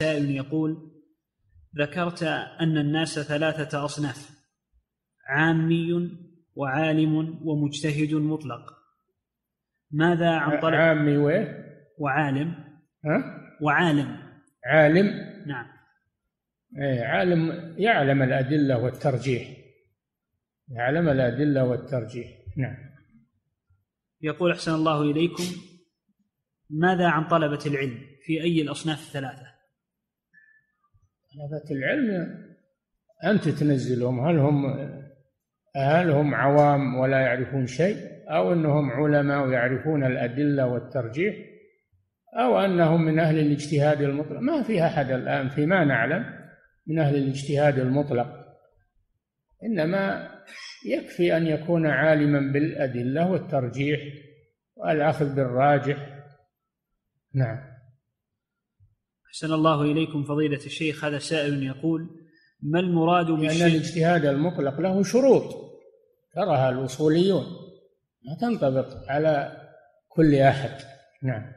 سائل يقول ذكرت أن الناس ثلاثة أصناف عامي وعالم ومجتهد مطلق. ماذا عن طلب عامي وإيه؟ وعالم؟ ها؟ وعالم. عالم؟ نعم. إيه عالم يعلم الأدلة والترجيح. يعلم الأدلة والترجيح. نعم. يقول أحسن الله إليكم ماذا عن طلبة العلم في أي الأصناف الثلاثة؟ طلبة العلم أنت تنزلهم هل هم هل هم عوام ولا يعرفون شيء أو أنهم علماء ويعرفون الأدلة والترجيح أو أنهم من أهل الاجتهاد المطلق. ما في أحد الآن فيما نعلم من أهل الاجتهاد المطلق. إنما يكفي أن يكون عالما بالأدلة والترجيح والأخذ بالراجح. نعم. أحسن الله إليكم فضيلة الشيخ هذا سائل يقول ما المراد لأن بالشيء الاجتهاد المطلق له شروط تراها الأصوليون ما تنطبق على كل أحد. نعم.